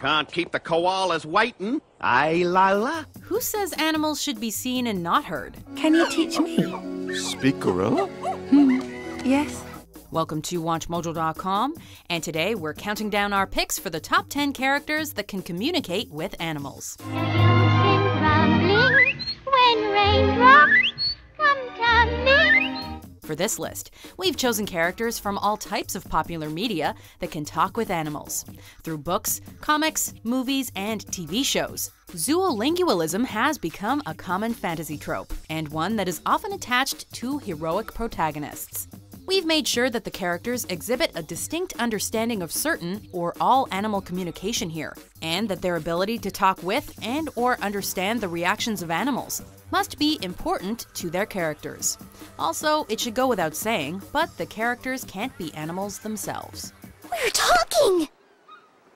Can't keep the koalas waiting. Aye, Lila? Who says animals should be seen and not heard? Can you teach me? Speak gorilla? Hmm. Yes. Welcome to WatchMojo.com, and today we're counting down our picks for the top 10 characters that can communicate with animals. For this list, we've chosen characters from all types of popular media that can talk with animals. Through books, comics, movies, and TV shows, zoolingualism has become a common fantasy trope, and one that is often attached to heroic protagonists. We've made sure that the characters exhibit a distinct understanding of certain or all animal communication here, and that their ability to talk with and or understand the reactions of animals must be important to their characters. Also, it should go without saying, but the characters can't be animals themselves. We're talking.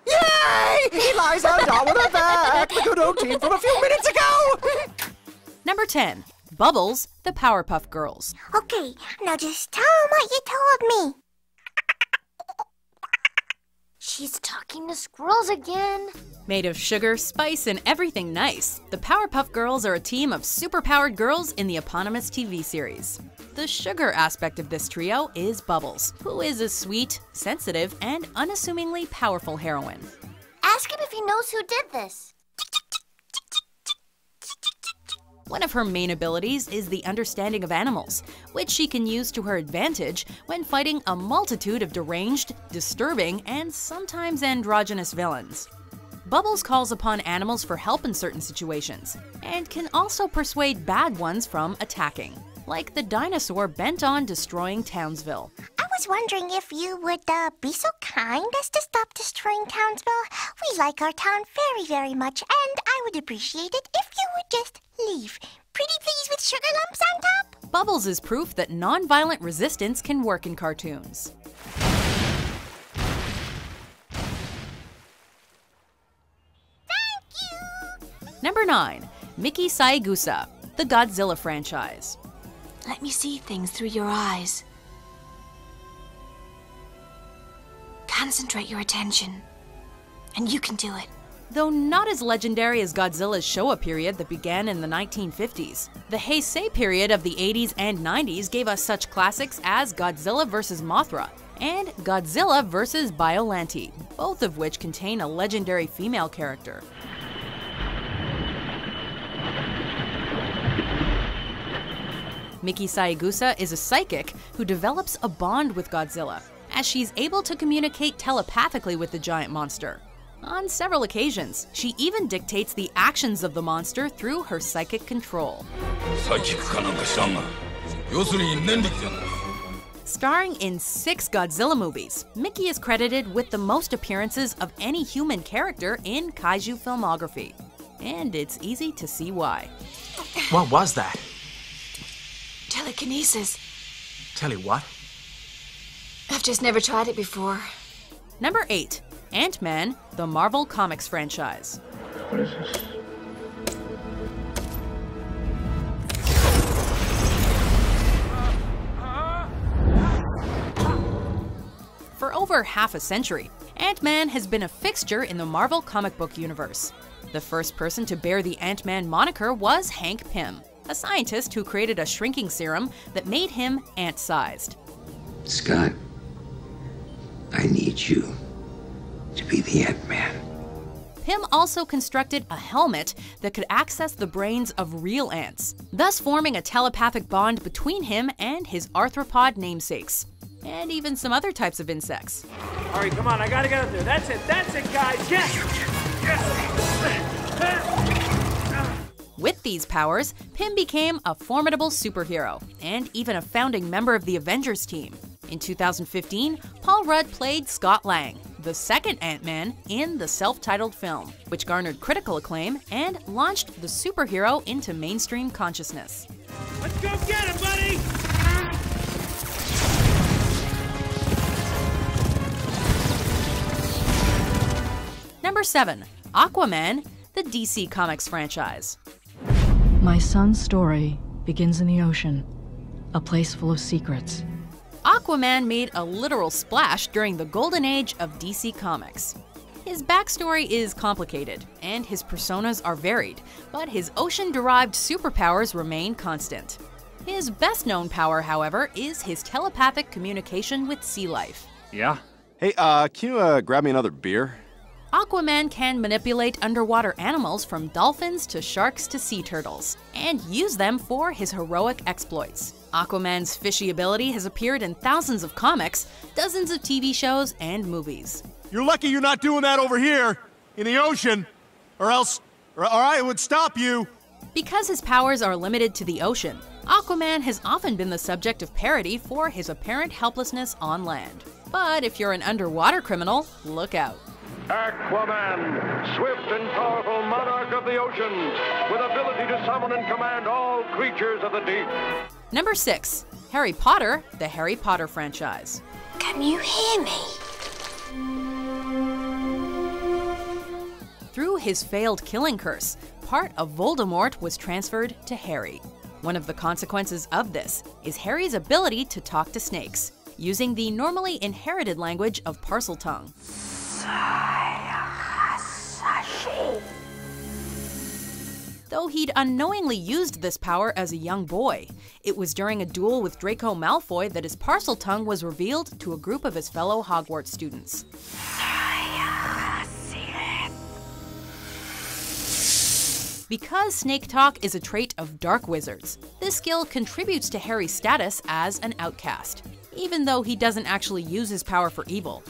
Yay! Eliza and Darwin are back! The good old team from a few minutes ago! Number 10. Bubbles, the Powerpuff Girls. Okay, now just tell 'em what you told me. She's talking to squirrels again. Made of sugar, spice, and everything nice, the Powerpuff Girls are a team of superpowered girls in the eponymous TV series. The sugar aspect of this trio is Bubbles, who is a sweet, sensitive, and unassumingly powerful heroine. Ask him if he knows who did this. One of her main abilities is the understanding of animals, which she can use to her advantage when fighting a multitude of deranged, disturbing, and sometimes androgynous villains. Bubbles calls upon animals for help in certain situations, and can also persuade bad ones from attacking, like the dinosaur bent on destroying Townsville. I was wondering if you would uh, be so kind as to stop destroying Townsville. We like our town very, very much, and I would appreciate it if you would just leave. Pretty please with sugar lumps on top? Bubbles is proof that nonviolent resistance can work in cartoons. Thank you. Number 9. Miki Saegusa, the Godzilla franchise. Let me see things through your eyes. Concentrate your attention, and you can do it. Though not as legendary as Godzilla's Showa period that began in the 1950s, the Heisei period of the 80s and 90s gave us such classics as Godzilla vs. Mothra and Godzilla vs. Biollante, both of which contain a legendary female character. Miki Saegusa is a psychic who develops a bond with Godzilla, as she's able to communicate telepathically with the giant monster. On several occasions, she even dictates the actions of the monster through her psychic control. Starring in six Godzilla movies, Miki is credited with the most appearances of any human character in kaiju filmography. And it's easy to see why. What was that? Telekinesis. Tell you what, I've just never tried it before. Number 8. Ant-Man, the Marvel Comics franchise. What is this? For over half a century, Ant-Man has been a fixture in the Marvel comic book universe. The first person to bear the Ant-Man moniker was Hank Pym, a scientist who created a shrinking serum that made him ant-sized. Scott, I need you to be the Ant Man. Pym also constructed a helmet that could access the brains of real ants, thus forming a telepathic bond between him and his arthropod namesakes, and even some other types of insects. All right, come on, I gotta get up there. That's it, that's it, guys. Yes! Yes! With these powers, Pym became a formidable superhero and even a founding member of the Avengers team. In 2015, Paul Rudd played Scott Lang, the second Ant Man, in the self titled film, which garnered critical acclaim and launched the superhero into mainstream consciousness. Let's go get him, buddy! Number 7. Aquaman, the DC Comics franchise. My son's story begins in the ocean, a place full of secrets. Aquaman made a literal splash during the golden age of DC Comics. His backstory is complicated, and his personas are varied, but his ocean derived superpowers remain constant. His best known power, however, is his telepathic communication with sea life. Yeah? Hey, uh, can you uh, grab me another beer? Aquaman can manipulate underwater animals from dolphins to sharks to sea turtles, and use them for his heroic exploits. Aquaman's fishy ability has appeared in thousands of comics, dozens of TV shows, and movies. You're lucky you're not doing that over here, in the ocean, or else, or, or I would stop you. Because his powers are limited to the ocean, Aquaman has often been the subject of parody for his apparent helplessness on land. But if you're an underwater criminal, look out. Aquaman, swift and powerful monarch of the oceans, with ability to summon and command all creatures of the deep. Number 6. Harry Potter, the Harry Potter franchise. Can you hear me? Through his failed killing curse, part of Voldemort was transferred to Harry. One of the consequences of this is Harry's ability to talk to snakes, using the normally inherited language of Parseltongue. Though he'd unknowingly used this power as a young boy, it was during a duel with Draco Malfoy that his Parseltongue was revealed to a group of his fellow Hogwarts students. Because snake talk is a trait of dark wizards, this skill contributes to Harry's status as an outcast, even though he doesn't actually use his power for evil.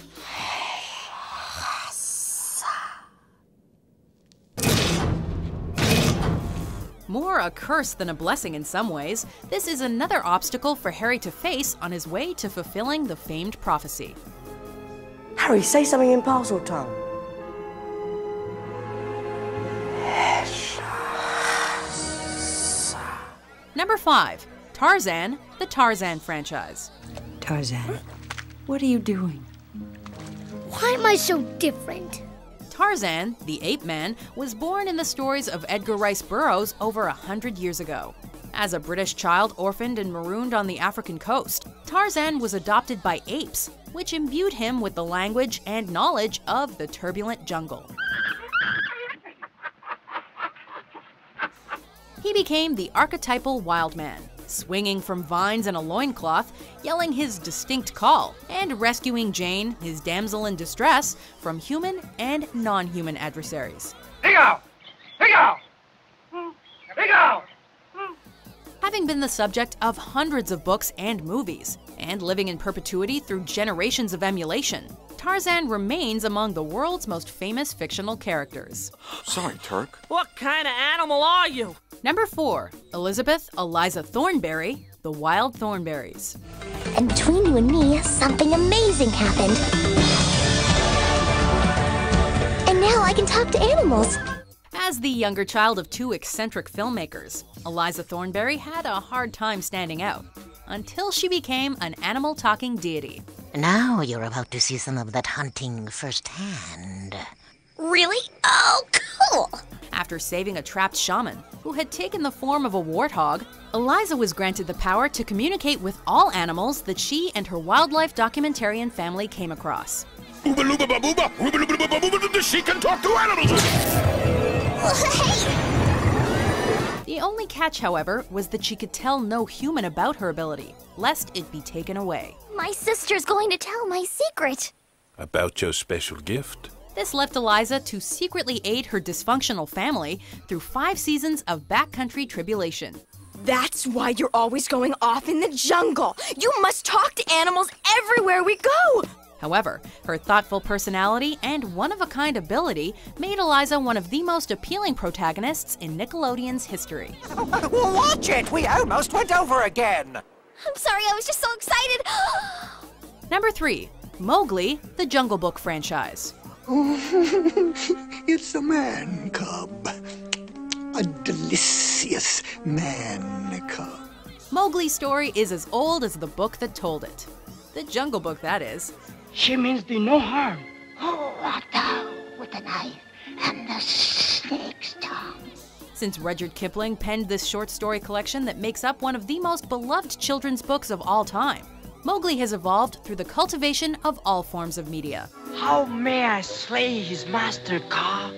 More a curse than a blessing in some ways, this is another obstacle for Harry to face on his way to fulfilling the famed prophecy. Harry, say something in Parseltongue. Number 5. Tarzan, the Tarzan franchise. Tarzan, what are you doing? Why am I so different? Tarzan, the ape man, was born in the stories of Edgar Rice Burroughs over a hundred years ago. As a British child orphaned and marooned on the African coast, Tarzan was adopted by apes, which imbued him with the language and knowledge of the turbulent jungle. He became the archetypal wild man, swinging from vines in a loincloth, yelling his distinct call, and rescuing Jane, his damsel in distress, from human and non human adversaries. Higo! Higo! Higo! Having been the subject of hundreds of books and movies, and living in perpetuity through generations of emulation, Tarzan remains among the world's most famous fictional characters. Sorry, Turk. What kind of animal are you? Number 4. Elizabeth Eliza Thornberry, The Wild Thornberrys. And between you and me, something amazing happened. And now I can talk to animals. As the younger child of two eccentric filmmakers, Eliza Thornberry had a hard time standing out until she became an animal talking deity. Now you're about to see some of that hunting firsthand. Really? Oh, cool! After saving a trapped shaman who had taken the form of a warthog, Eliza was granted the power to communicate with all animals that she and her wildlife documentarian family came across. Ooba looba babooba, ooba looba babooba, she can talk to animals! The only catch, however, was that she could tell no human about her ability, lest it be taken away. My sister's going to tell my secret. About your special gift? This left Eliza to secretly aid her dysfunctional family through five seasons of backcountry tribulation. That's why you're always going off in the jungle. You must talk to animals everywhere we go. However, her thoughtful personality and one of a kind ability made Eliza one of the most appealing protagonists in Nickelodeon's history. Watch it! We almost went over again! I'm sorry, I was just so excited. Number 3. Mowgli, the Jungle Book franchise. it's a man cub. A delicious man cub. Mowgli's story is as old as the book that told it. The Jungle Book, that is. She means thee no harm. Who art thou with the knife and the snake's tongue? Since Rudyard Kipling penned this short story collection that makes up one of the most beloved children's books of all time, Mowgli has evolved through the cultivation of all forms of media. How may I slay his master, Kaa?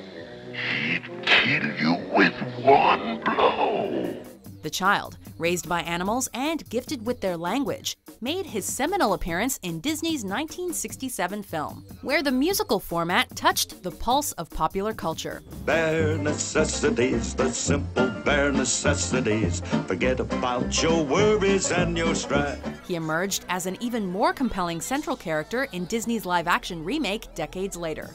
He'd kill you with one blow. The child, raised by animals and gifted with their language, made his seminal appearance in Disney's 1967 film, where the musical format touched the pulse of popular culture. Bare necessities, the simple bare necessities. Forget about your worries and your strife. He emerged as an even more compelling central character in Disney's live action remake decades later.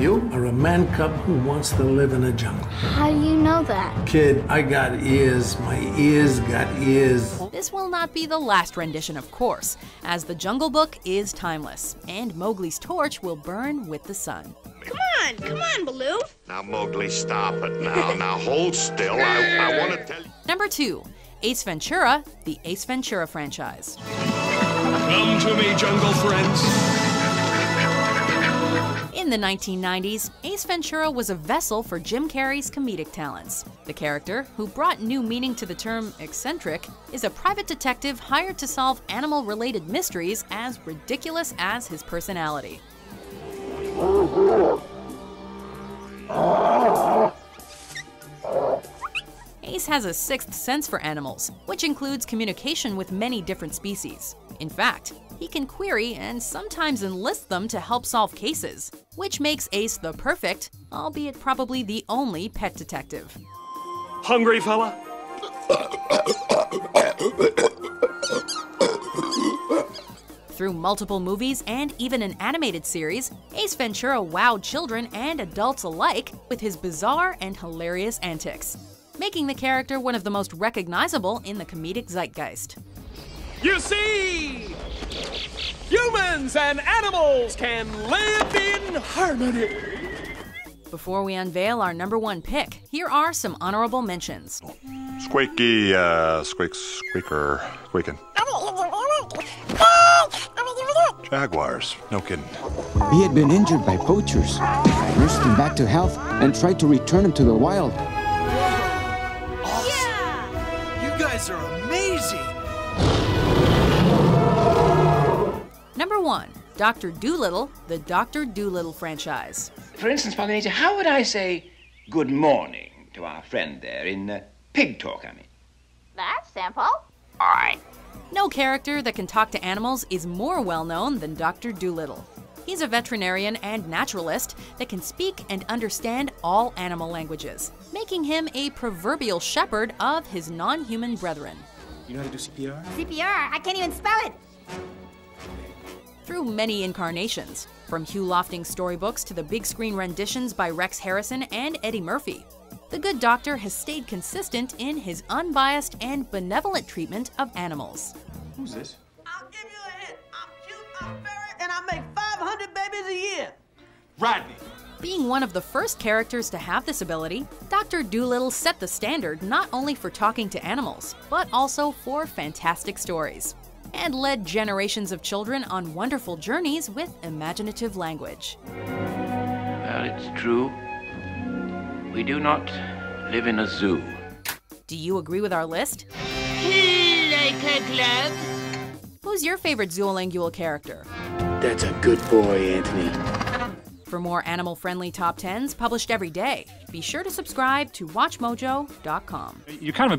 You are a man cub who wants to live in a jungle. How do you know that? Kid, I got ears. My ears got ears. This will not be the last rendition, of course, as the Jungle Book is timeless, and Mowgli's torch will burn with the sun. Come on, come on, Baloo. Now, Mowgli, stop it now. Now, hold still. I, I want to tell you. Number two, Ace Ventura, the Ace Ventura franchise. Come to me, jungle friends. In the 1990s, Ace Ventura was a vessel for Jim Carrey's comedic talents. The character, who brought new meaning to the term eccentric, is a private detective hired to solve animal related mysteries as ridiculous as his personality. Ace has a sixth sense for animals, which includes communication with many different species. In fact, he can query and sometimes enlist them to help solve cases, which makes Ace the perfect, albeit probably the only pet detective. Hungry fella? Through multiple movies and even an animated series, Ace Ventura wowed children and adults alike with his bizarre and hilarious antics, making the character one of the most recognizable in the comedic zeitgeist. You see, humans and animals can live in harmony. Before we unveil our number one pick, here are some honorable mentions. Squeaky, uh, squeak, squeaker, squeaking. Jaguars, no kidding. He had been injured by poachers. I nursed him back to health and tried to return him to the wild. You guys are amazing. Number one, Dr. Doolittle, the Dr. Doolittle franchise. For instance, Polynesia, how would I say good morning to our friend there in uh, pig talk, I mean? That's simple. All right. No character that can talk to animals is more well known than Dr. Doolittle. He's a veterinarian and naturalist that can speak and understand all animal languages, making him a proverbial shepherd of his non human brethren. You know how to do CPR? CPR, I can't even spell it. Through many incarnations, from Hugh Lofting's storybooks to the big screen renditions by Rex Harrison and Eddie Murphy, the Good Doctor has stayed consistent in his unbiased and benevolent treatment of animals. Who's this? I'll give you a hint. I'm cute, I'm furry, and I make 500 babies a year. Rodney. Being one of the first characters to have this ability, Dr. Doolittle set the standard not only for talking to animals, but also for fantastic stories, and led generations of children on wonderful journeys with imaginative language. Well, it's true. We do not live in a zoo. Do you agree with our list? Like a glove. Who's your favorite zoolingual character? That's a good boy, Anthony. For more animal friendly top 10s published every day, be sure to subscribe to WatchMojo.com. You're kind